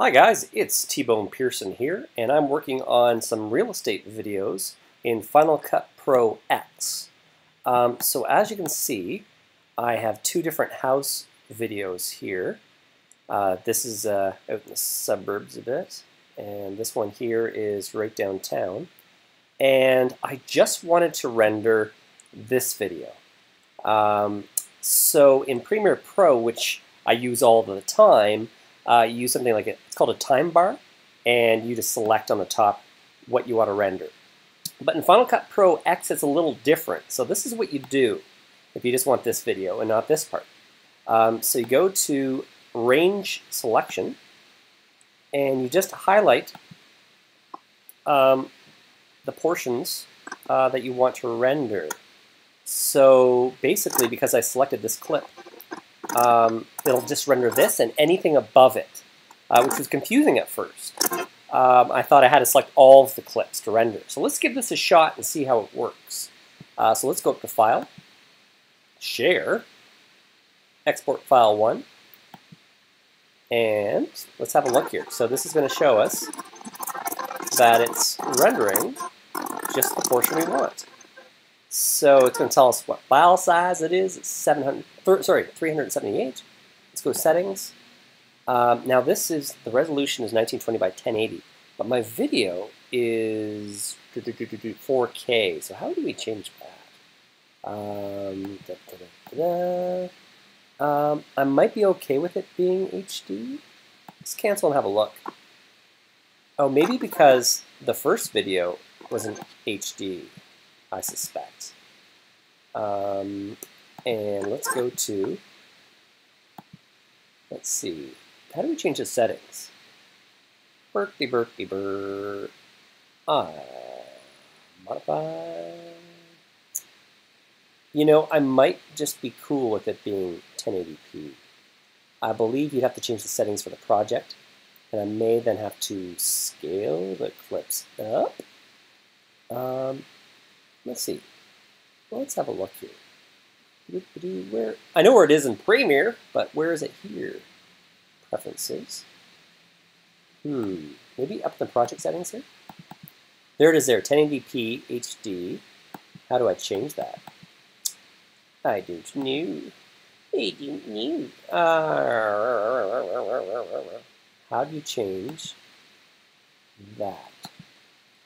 Hi guys, it's T-Bone Pearson here, and I'm working on some real estate videos in Final Cut Pro X. Um, so as you can see, I have two different house videos here. Uh, this is uh, out in the suburbs a bit, and this one here is right downtown. And I just wanted to render this video. Um, so in Premiere Pro, which I use all the time, uh, you use something like a, it's called a time bar, and you just select on the top what you want to render. But in Final Cut Pro X, it's a little different. So this is what you do if you just want this video and not this part. Um, so you go to Range Selection, and you just highlight um, the portions uh, that you want to render. So basically, because I selected this clip, um, it'll just render this and anything above it, uh, which was confusing at first. Um, I thought I had to select all of the clips to render. So let's give this a shot and see how it works. Uh, so let's go up to File, Share, Export File 1, and let's have a look here. So this is going to show us that it's rendering just the portion we want. So it's going to tell us what file size it is. It's 700, sorry, 378. Let's go settings. Um, now this is, the resolution is 1920 by 1080, but my video is 4K. So how do we change that? Um, da, da, da, um, I might be okay with it being HD. Let's cancel and have a look. Oh, maybe because the first video wasn't HD. I suspect. Um, and let's go to, let's see, how do we change the settings? Berkey, Berkey, Bur. Ah, modify. You know, I might just be cool with it being 1080p. I believe you'd have to change the settings for the project, and I may then have to scale the clips up. Um, Let's see. Let's have a look here. Where I know where it is in Premiere, but where is it here? Preferences. Hmm. Maybe up in the project settings here? There it is there, 1080p HD. How do I change that? I don't know. I don't know. Uh, how do you change that?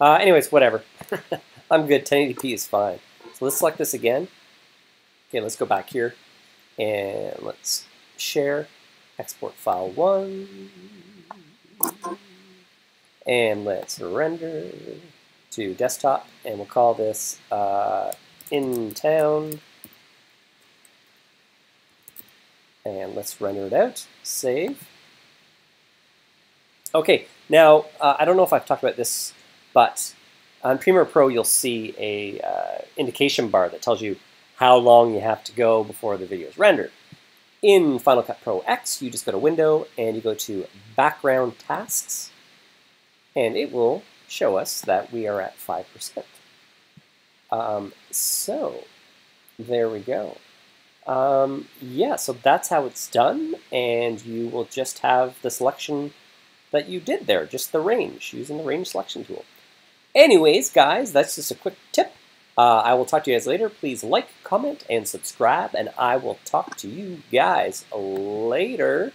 Uh, anyways, whatever. I'm good. 1080p is fine. So let's select this again. Okay, let's go back here and let's share, export file one, and let's render to desktop, and we'll call this uh, in town, and let's render it out, save. Okay, now uh, I don't know if I've talked about this, but on Premiere Pro, you'll see a uh, indication bar that tells you how long you have to go before the video is rendered. In Final Cut Pro X, you just go to Window and you go to Background Tasks, and it will show us that we are at 5%. Um, so, there we go. Um, yeah, so that's how it's done, and you will just have the selection that you did there, just the range, using the range selection tool. Anyways, guys, that's just a quick tip. Uh, I will talk to you guys later. Please like, comment, and subscribe, and I will talk to you guys later.